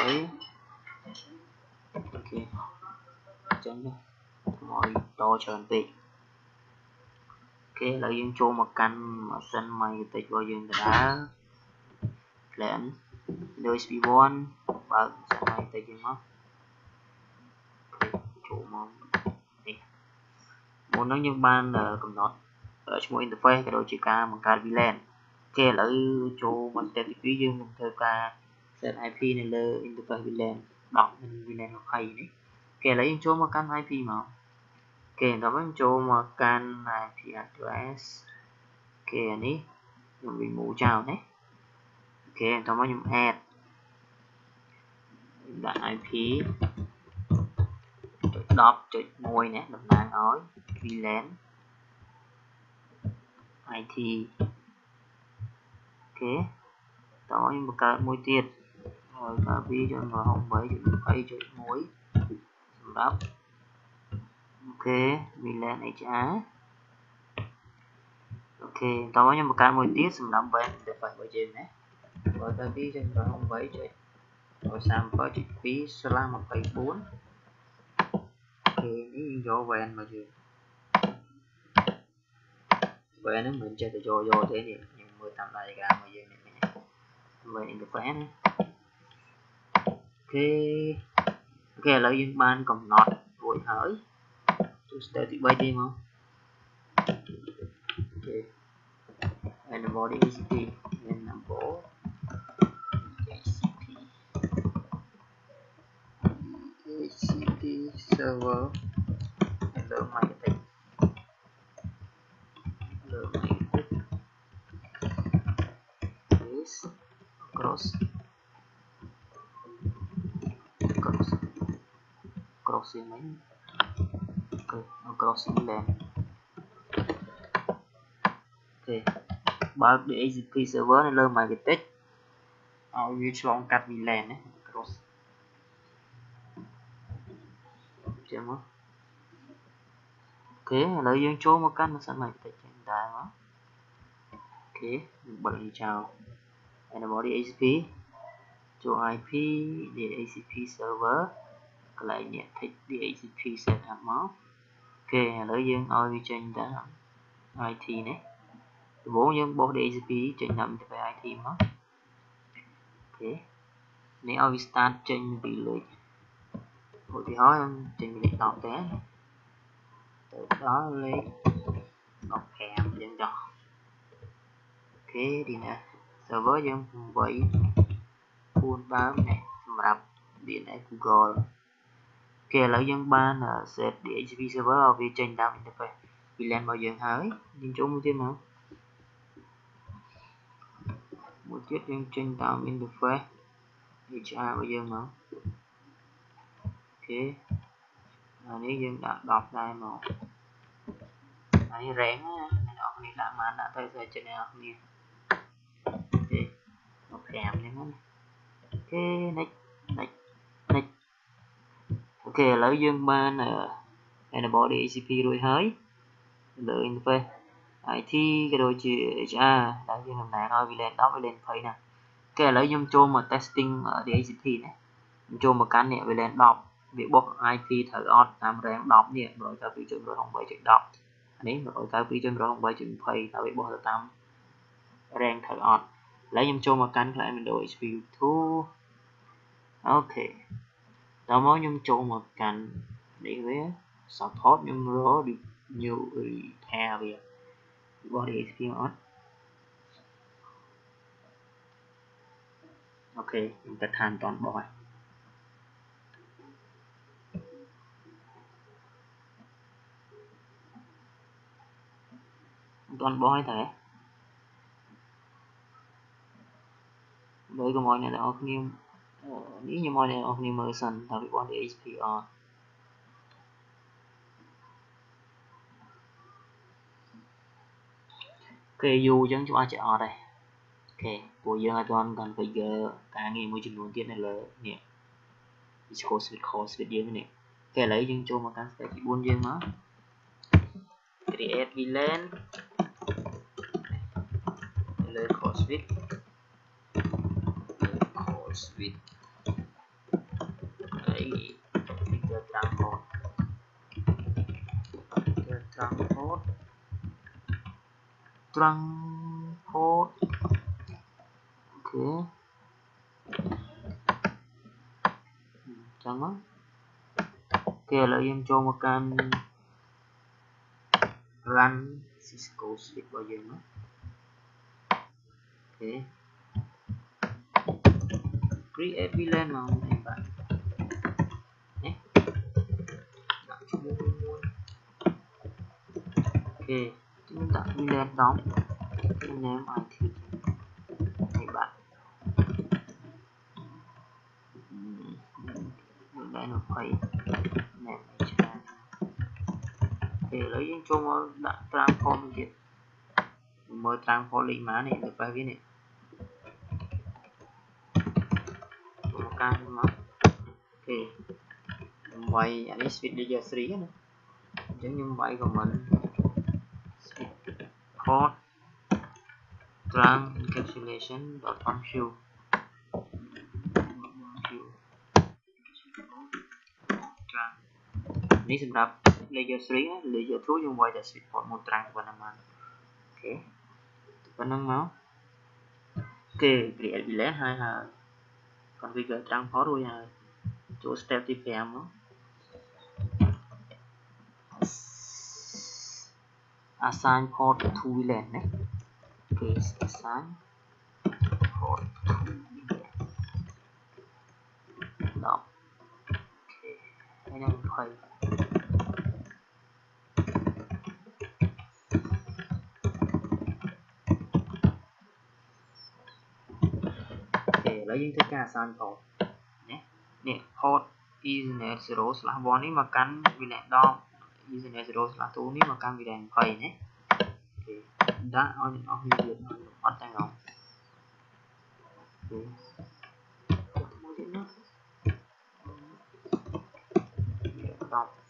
អីអូខេអញ្ចឹងមកឲ្យតច្រើនពេកអូខេឥឡូវយើងចូលមកកាន់ម៉ាស៊ីន magnetic របស់យើងដដែល plan Windows V1 បើកម៉ាស៊ីន magnetic យើងមកចូលមកនេះមុនហ្នឹងយើងបានកំណត់ឈ្មោះ interface ក៏ដូចជាការបង្កើត VLAN គេឥឡូវចូលមក step ទី2យើងនឹងធ្វើការ set IP នៅលើ interface VLAN 10និង VLAN 20នេះគេឥឡូវយើងចូលមកកាន់ IP មកគេដល់វិញចូលមកកាន់ IP address គេនេះខ្ញុំ remove ចោលណាគេដល់មកខ្ញុំ add ដាក់ IP 10.1នេះតំណាងឲ្យ VLAN IT អូខេតខ្ញុំបង្កើតមួយទៀត ហើយការពីចំនួន8.20.1សម្រាប់អូខេ VLAN HR អូខេតខ្ញុំបង្កើតមួយទៀតសម្រាប់ band interface របស់យើងណាបើការពីចំនួន8.37.2/24គេនេះយក van មកយើង van ហ្នឹងមិនចេះតែយកយកទេនេះខ្ញុំមើលតាម diagram របស់យើងនេះ van interface ណា គេអូខេឥឡូវយើងបានកំណត់រួចហើយចូល step ទី3ទេមកអូខេ and the body ACP and number ACP ACP server and the magnetic the magnetic is across crossing ហ្នឹងគឺ crossing lane អូខេបើក DHCP server នៅលើ Magnetic ឲ្យវាឆ្លងកាត់ VLAN ណា cross ចាំមកអូខេឥឡូវយើងចូលមកកាន់ម៉ាស៊ីន Magnetic ចឹងដែរមកអូខេបិទនេះចោល Enable DHCP ចូល IP DHCP server កន្លែងនេះ tick DHCP setup មកអូខេឥឡូវយើងឲ្យវាចេញតាម IT នេះដំបូងយើងបោះ DHCP ចេញតាម interface IT មកអូខេនេះឲ្យវា start ចេញពីលេខឧទាហរណ៍ចេញពីលេខ10ទេទៅដល់លេខ15យើងចោះអូខេទីណា server យើង8 4ដើមនេះសម្រាប់ DNS Google គេឥឡូវយើងបាន set DHCP server ឲ្យវាចេញតាម interface VLAN របស់យើងហើយយើងចូលមួយទៀតមកមួយទៀតយើងចេញតាម interface HR របស់យើងមកអូខេអានេះយើងដាក់10ដែរមកអានេះ rank ណាអ្នកនរគ្នាដាក់បានដាក់ទៅស្អីចិត្តអ្នកនរគ្នាអូខេ15ហ្នឹងណាអូខេ next next next អូខេឥឡូវយើងបាន enable DHCP រួចហើយលើ interface IT ក៏ដូចជា HR ដែលយើងតំណាងឲ្យ VLAN 10 VLAN 20ណាអូខេឥឡូវខ្ញុំចូលមក testing DHCP ណាខ្ញុំចូលមកកាន់នេះ VLAN 10វាបោះ IP ត្រូវអត់តាម rank 10នេះ192.168.10អានេះ192.168.20តើវាបោះទៅតាម rank ត្រូវអត់ឥឡូវខ្ញុំចូលមកកាន់ client Windows HP 2 អូខេ ដល់មកខ្ញុំចូលមកកាន់នេះវា support ខ្ញុំរក new repair វារបស់ DHCP អត់អូខេខ្ញុំគិតថាមិនតា ន់បោះហើយមិនតាន់បោះហើយតែដោយកុំឲ្យអ្នកទាំងអស់គ្នានេះខ្ញុំឲ្យអ្នកទាំងអស់គ្នាមើលសិនថាវាបោះ DHCP អត់គេយូរអញ្ចឹងច្បាស់ជាអត់ដែរអូខេពួកយើងអត់ទាន់ configure ការងារមួយចំនួនទៀតនៅលើនេះ Disco Suite Core Suite យើងនេះអូខេឥឡូវយើងចូលមកកាន់ step ទី4យើងមក create VLAN លើ Core Suite or sweet ay bigla lang ako trangko trangko okay tama okay lah yang coba kan run Cisco sweet bagaimana okay create VLAN មកនេះបាទនេះដាក់ឈ្មោះមួយអូខេខ្ញុំដាក់ VLAN 10 name IT នេះបាទ VLAN 20 name ច្រើនអូខេឥឡូវ យើងចូលមកដាក់ត្រាំ port មួយទៀតមើលត្រាំ port លេខម៉ានេះទៅបែបវានេះការមកអូខេខ្ញុំវាយអានេះ switch layer 3ណាអញ្ចឹងខ្ញុំវាយ comment switch port trunk encapsulation .compute នេះសម្រាប់ layer 3ណា layer 2ខ្ញុំវាយតែ switch port មួយ trunk ប៉ុណ្ណឹងមកអូខេប៉ុណ្ណឹងមកអូខេ create VLAN ហើយហើយ configure ត្រង់ផុសរួចហើយចូល step ទី5មក assign port to VLAN ណាគេ assign port to VLAN 10អូខេហើយ ឥឡូវយើងធ្វើការ assign port ណានេះ port ethernet 0/1នេះមកកាន់ VLAN 10 ethernet 0/2នេះមកកាន់ VLAN 20ណាគេដាក់ឲ្យអ្នកនរគ្នាទៀតអត់ទាំងអស់អូមួយទៀតណា10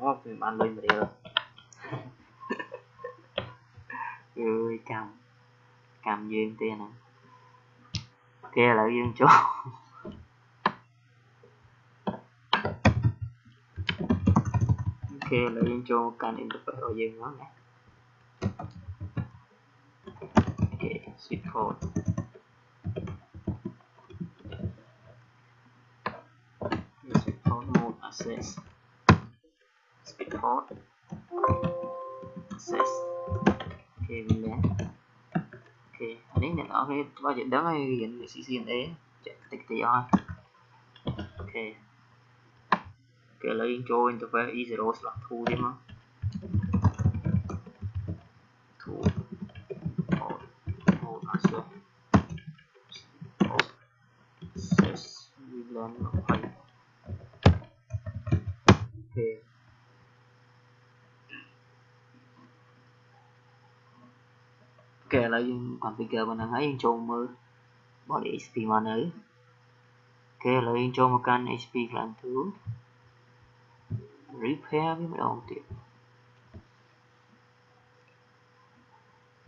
វីដេអូចង់មកវាបានលុយមួយរៀលអើយកម្មកម្មយើងទេហ្នឹងអូខេឥឡូវយើ ងចូលអូខេឥឡូវយើងចូលកាន់ interface របស់យើងមកណាអូខេ switch code access switchport access គេវាអូខេអានេះអ្នកនរគ្នាបើជាដឹងហើយរៀន CCNA ចេះតិចតិចអស់អូខេគេឥឡូវយើងចូល interface E0/2 ទៀតមក2 port port access access VLAN 20ទេគេឥ ឡូវយើង configure ប៉ុណ្ណឹងហើយយើងចូលមើល body HP មកនៅគេឥឡូវយើងចូលមកកាន់ HP Client 2 repair វាម្ដងទៀត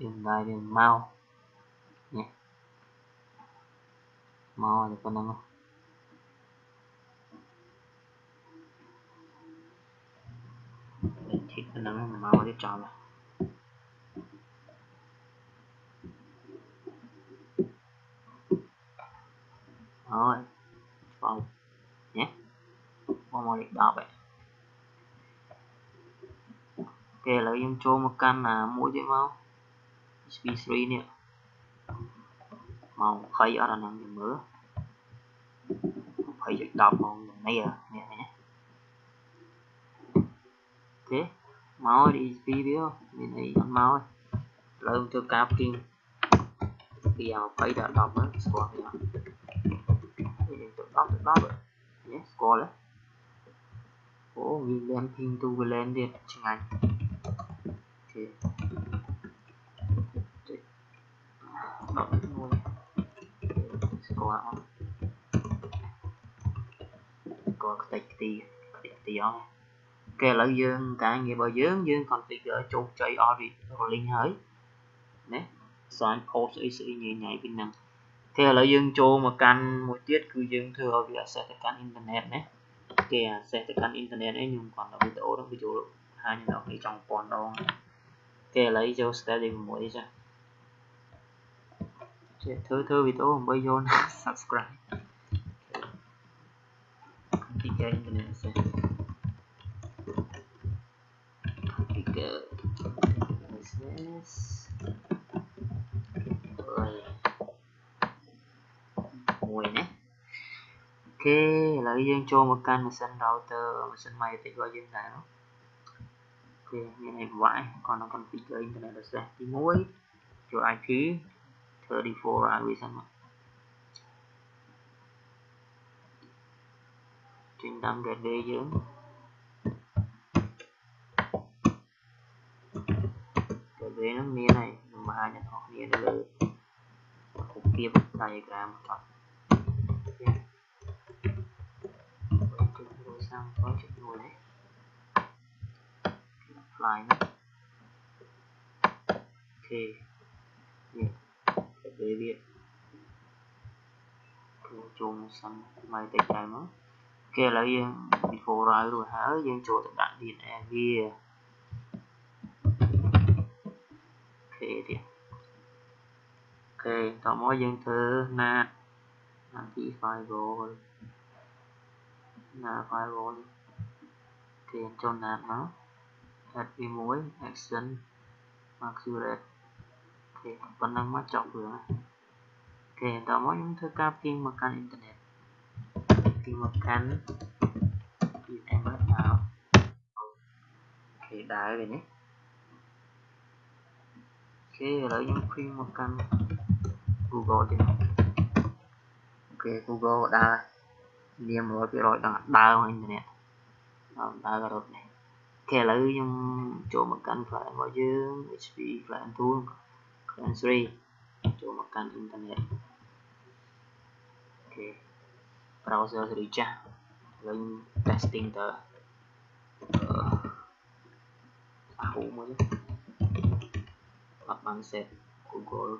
យើងដែរវាមកនេះមកតែប៉ុណ្ណឹងធីកហ្នឹងមកទៀតចោលហើយ ឆ្លងញ៉េមកមកលេខ10ហ្នឹងគេឥឡូវយើងចូលមកកាន់ណាមួយទៀតមក SP3 នេះមក20អត់អាហ្នឹងយើងមើល20.10ផងនេះនេះនេះទេមក ESP វាមានអីអត់មកឥឡូវធ្វើការព្រីងពី20ដល់10មើលស្គាល់វាអត់ ទៅ10ទៅ10នេះស្គាល់អូវាលែនពីងទូវាលែនទៀតឆ្ងាញ់អូខេដល់មួយស្គាល់អត់ស្គាល់ខ្ទេចខ្ទីខ្ទេចខ្ទីអស់គេ ឥឡូវយើងការងាររបស់យើងយើង configure ជោគជ័យ all rolling ហើយណា sign port ស្អីស្អីញ៉ៃញ៉ៃពីហ្នឹងអូខគេឥឡូវយើងចូលមកកាន់មួយទៀតគឺយើងធ្វើឲ្យវា access ទៅកាន់អ៊ីនធឺណិតណាគេ access ទៅកាន់អ៊ីនធឺណិតនេះខ្ញុំគាត់វីដេអូនោះវាចូលហាញដល់គ្នាចង់ប៉ុនដងគេឥឡូវចូល step ទី6ចាចេះធ្វើធ្វើវីដេអូដើម្បីយក subscribe ពីគេអ៊ីនធឺណិត access ពីគេ business ខេឥឡូវយើងចូលមកកាន់ម៉ាស៊ីន router ម៉ាស៊ីន Matic របស់យើងដែរអូខេមានអីប្រវត្តិគាត់នឹង configure internet access ទី1ចូល IP 34 route វាសិនមកចេញតាម gateway យើង gateway ហ្នឹងមានហើយខ្ញុំបង្ហាញដល់អ្នកនរគ្នានៅលើរូបភាព diagram អត់ សាំផងចំនួននេះ apply ណាអូខេនេះទៅវាគឺចូលសាំមកតិចដែរមកគេឥឡូវយើង before ហើយរួចហើយយើងចូលទៅដាក់ DNA វាអូខេទៀតអូខេតមកយើងធ្វើ NAT anti firewall ណា firewall គេចូលណាតមក add v1 action accurate គេប៉ុណ្ណឹងមកចប់រឿងគេតមកខ្ញុំធ្វើការពីងមកកាន់អ៊ីនធឺណិតពីងមកកាន់ VM មកដល់គេដើរវិញនេះគេឥឡូវខ្ញុំពីងមកកាន់ Google ទៀតអូខេ Google ដើរ នាម100%ដល់ដើមអ៊ីនធឺណិតដើររត់នេះអូខេឥឡូវខ្ញុំចូលមកកាន់ client របស់យើង HP client 2 client 3ចូលមកកាន់អ៊ីនធឺណិតអូខេ browser សេរីចាស់ឥឡូវ testing ទៅអឺ Yahoo មួយអត់បាន set Google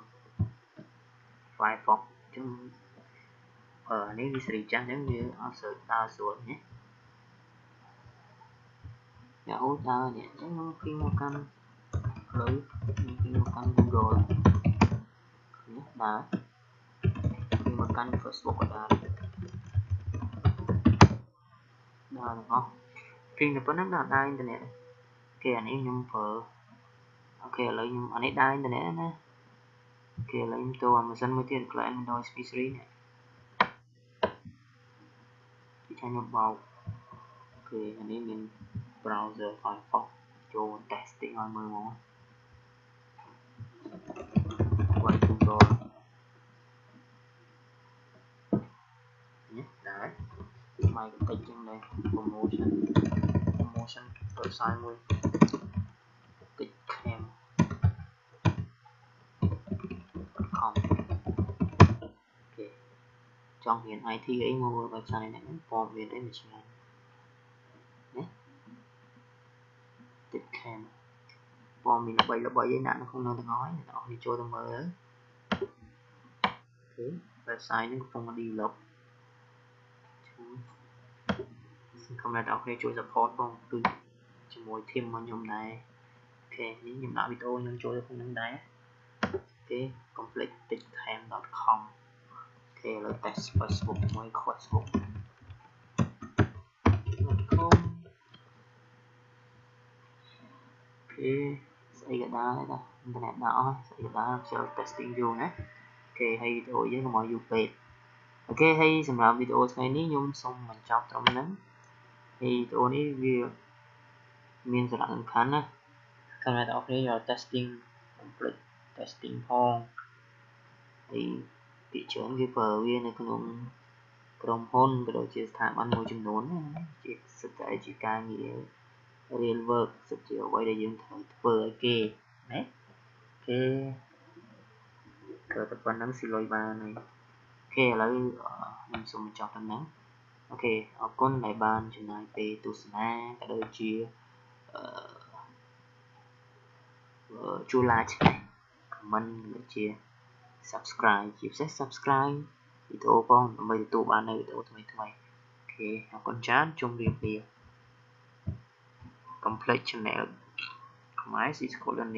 Firefox អញ្ចឹងអឺ នេះវាសេរីចាស់អញ្ចឹងវាអត់សូវដើរស្រួលណាយ៉ាហូដើរនេះអញ្ចឹងខ្ញុំពីមកកាន់ផ្លូវខ្ញុំពីមកកាន់ Google នេះដើរពីមកកាន់ Facebook ក៏ដើរដើរទាំងអស់ពីទៅប៉ុណ្ណឹងដល់ដើរអ៊ីនធឺណិតគេអានេះខ្ញុំប្រើអូខេឥឡូវខ្ញុំអានេះដើរអ៊ីនធឺណិតណាគេឥឡូវខ្ញុំចូលអាម៉ាស៊ីនមួយទៀត client Windows SP3 នេះថាខ្ញុំបោកគឺអានេះមាន browser Firefox ចូល testing ឲ្យមើលមកគាត់ Google នេះដែរម៉ៃតិចចឹងដែរ promotion promotion website មួយ ចង់រៀន IT អីមក website នេះព័ត៌មានអីមិនឆ្ងាយណាតិច cam ព័ត៌មានល្បីល្បីឯណានៅក្នុងនឹងទាំងអស់អ្នកនរចូលទៅមើលអូខេ website នេះកំពុង develop សង្ឃឹមថាអ្នកនរជួយ support ផងគឺជាមួយ team របស់ខ្ញុំដែរអូខេនេះខ្ញុំដាក់វីដេអូខ្ញុំចូលទៅក្នុងនឹងដែរអូខេ complete.cam.com គេឥឡូវ test Facebook មួយ Facebook com គេស្អីក៏ដែរណាអ៊ីនធឺណិតដាក់អស់ស្អីក៏ដែរចូល testing យូរណាគេហើយវីដេអូយើងកុំឲ្យយូរពេកអូខេហើយសម្រាប់វីដេអូថ្ងៃនេះខ្ញុំសូមបញ្ចប់ត្រឹមហ្នឹងហើយវីដេអូនេះវាមានសារៈសំខាន់ណាខាងអ្នកនរគ្នាយក testing complete testing ផងហើយ ពីច្រើនគេប្រើវានៅក្នុងក្រុមហ៊ុនក៏ដូចជាស្ថាប័នមួយចំនួនជាសិតតែជាការងារ real work សិតជាអ្វីដែលយើងត្រូវធ្វើឲ្យគេណាគេក៏តែប៉ុណ្្នឹងស៊ីលុយបានហើយអូខេឥឡូវខ្ញុំសូមបញ្ចប់តែហ្នឹងអូខេអរគុណដែលបានចំណាយពេលទស្សនាក៏ដូចជាអឺជួល like ឆ្កេះ comment ដូចជា subscribe ជាពិសេស subscribe វីដេអូផងដើម្បីទទួលបាននូវវីដេអូថ្មីថ្មីអូខេអរគុណច្រើនជម្រាបលា complete channel ខ្មែរ C Scotland